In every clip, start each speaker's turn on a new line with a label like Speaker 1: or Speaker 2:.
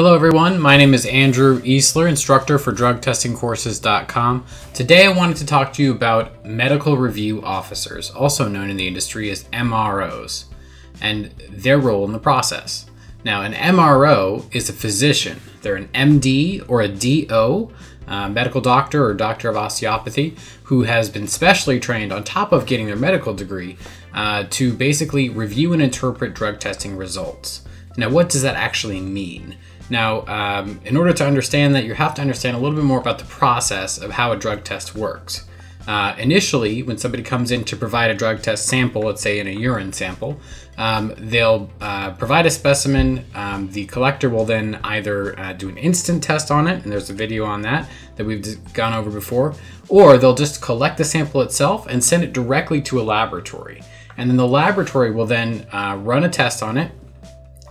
Speaker 1: Hello everyone, my name is Andrew Easler, instructor for drugtestingcourses.com. Today I wanted to talk to you about medical review officers, also known in the industry as MROs, and their role in the process. Now, an MRO is a physician. They're an MD or a DO, uh, medical doctor or doctor of osteopathy, who has been specially trained on top of getting their medical degree uh, to basically review and interpret drug testing results. Now, what does that actually mean? Now, um, in order to understand that, you have to understand a little bit more about the process of how a drug test works. Uh, initially, when somebody comes in to provide a drug test sample, let's say in a urine sample, um, they'll uh, provide a specimen. Um, the collector will then either uh, do an instant test on it, and there's a video on that that we've gone over before, or they'll just collect the sample itself and send it directly to a laboratory. And then the laboratory will then uh, run a test on it,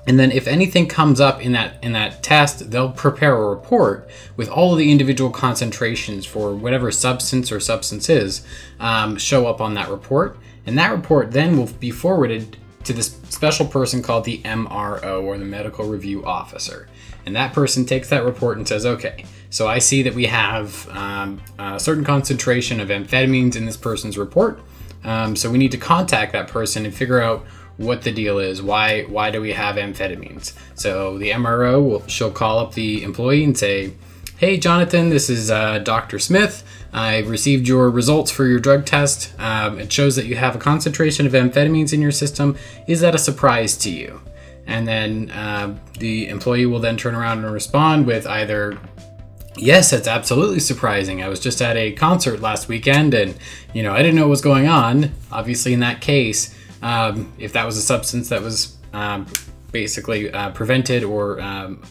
Speaker 1: and then if anything comes up in that in that test, they'll prepare a report with all of the individual concentrations for whatever substance or substances um, show up on that report. And that report then will be forwarded to this special person called the MRO or the medical review officer. And that person takes that report and says, okay, so I see that we have um, a certain concentration of amphetamines in this person's report. Um, so we need to contact that person and figure out what the deal is. Why why do we have amphetamines? So the MRO will she'll call up the employee and say, "Hey, Jonathan, this is uh, Dr. Smith. I received your results for your drug test. Um, it shows that you have a concentration of amphetamines in your system. Is that a surprise to you?" And then uh, the employee will then turn around and respond with either Yes, it's absolutely surprising. I was just at a concert last weekend and, you know, I didn't know what was going on. Obviously, in that case, um, if that was a substance that was um, basically uh, prevented or um,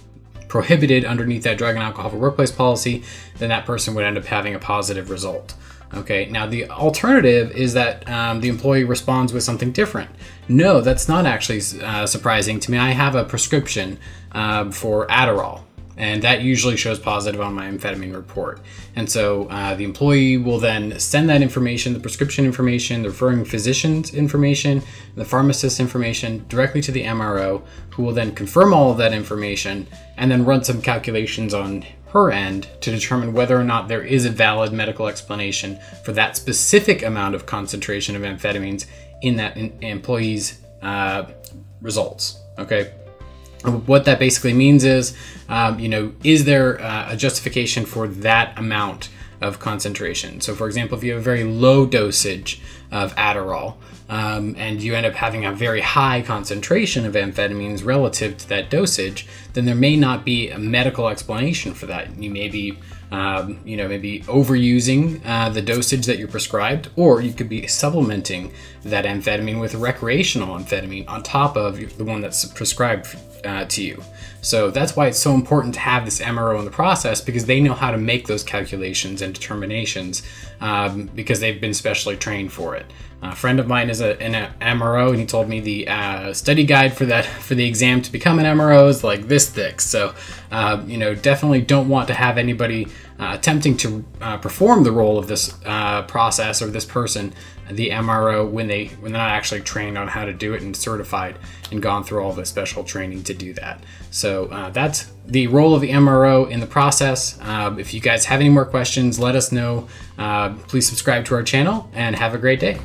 Speaker 1: prohibited underneath that drug and alcohol for workplace policy, then that person would end up having a positive result. Okay, now the alternative is that um, the employee responds with something different. No, that's not actually uh, surprising to me. I have a prescription uh, for Adderall and that usually shows positive on my amphetamine report. And so uh, the employee will then send that information, the prescription information, the referring physician's information, the pharmacist information directly to the MRO, who will then confirm all of that information and then run some calculations on her end to determine whether or not there is a valid medical explanation for that specific amount of concentration of amphetamines in that in- employee's uh, results. Okay. What that basically means is, um, you know, is there uh, a justification for that amount of concentration? So, for example, if you have a very low dosage of Adderall um, and you end up having a very high concentration of amphetamines relative to that dosage, then there may not be a medical explanation for that. You may be um, you know, maybe overusing uh, the dosage that you're prescribed, or you could be supplementing that amphetamine with recreational amphetamine on top of the one that's prescribed uh, to you. So that's why it's so important to have this MRO in the process because they know how to make those calculations and determinations um, because they've been specially trained for it. A friend of mine is a, an MRO, and he told me the uh, study guide for that for the exam to become an MRO is like this thick. So, uh, you know, definitely don't want to have anybody uh, attempting to uh, perform the role of this uh, process or this person, the MRO, when they when they're not actually trained on how to do it and certified and gone through all the special training to do that. So uh, that's the role of the MRO in the process. if you guys have any more questions, let us know. please subscribe to our channel and have a great day.